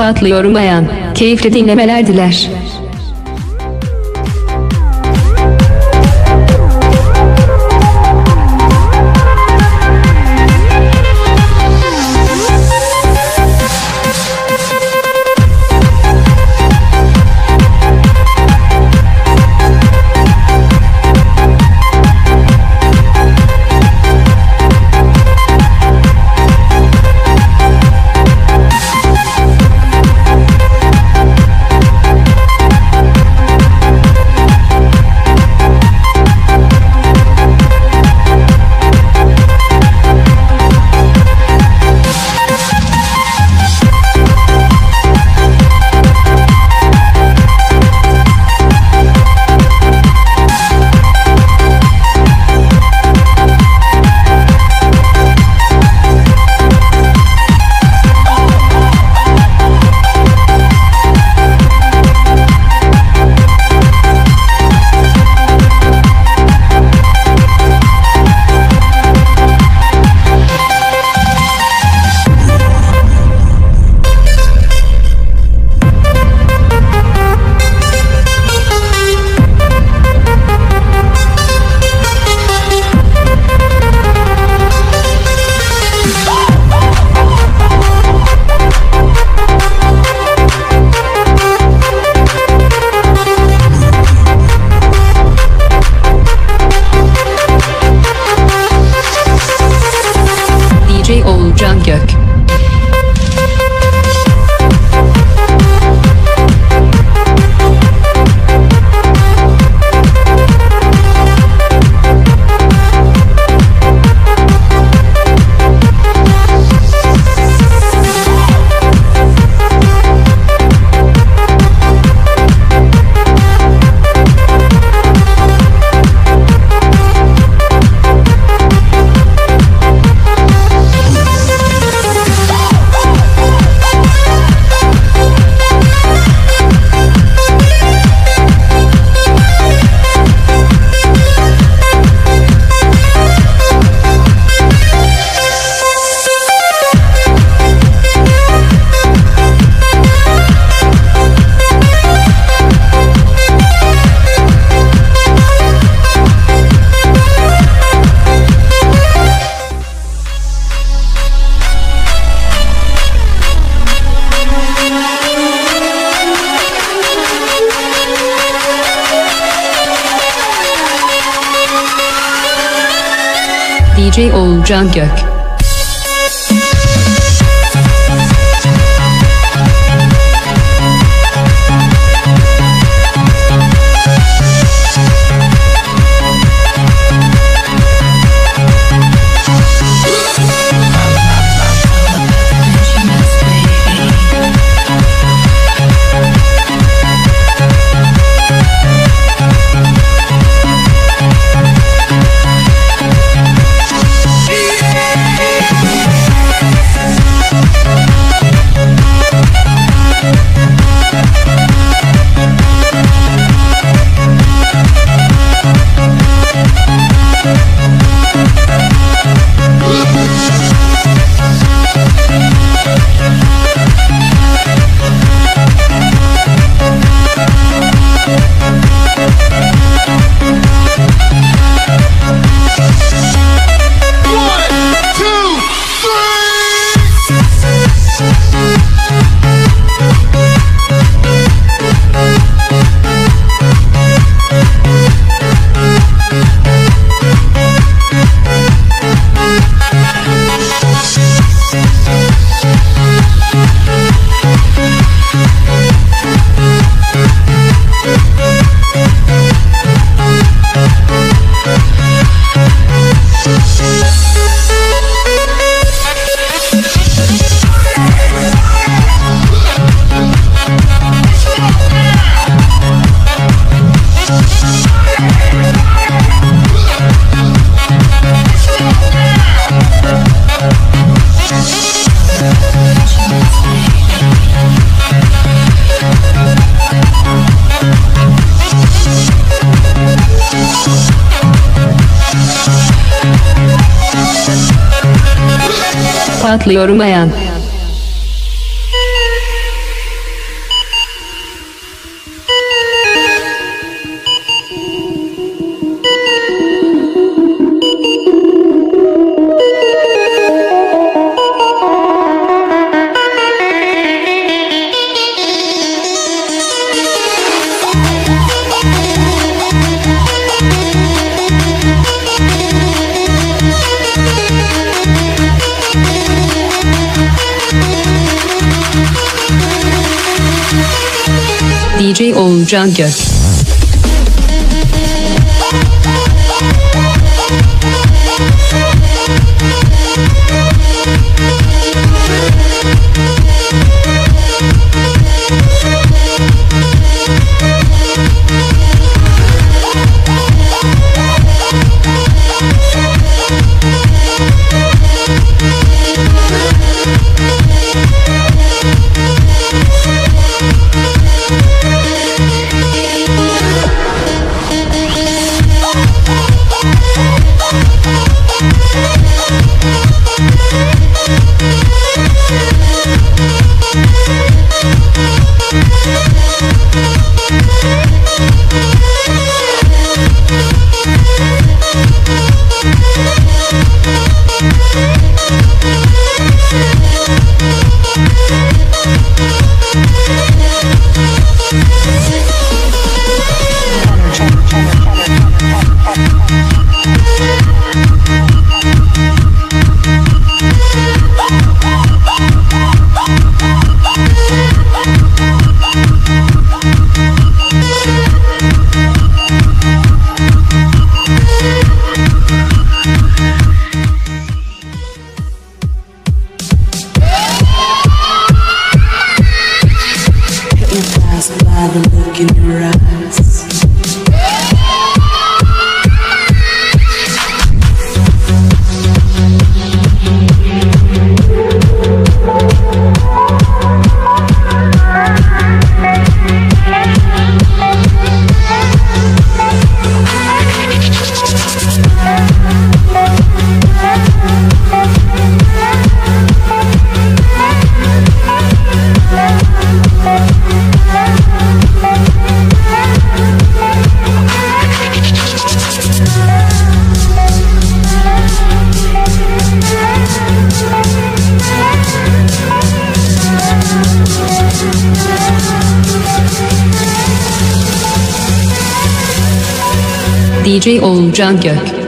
Patlıyor bayan. Keyifli dinlemeler diler. DJ Oğulcan Gök Patlıyor bayan. DJ Oğulcan Gök DJ Oğulcan Gök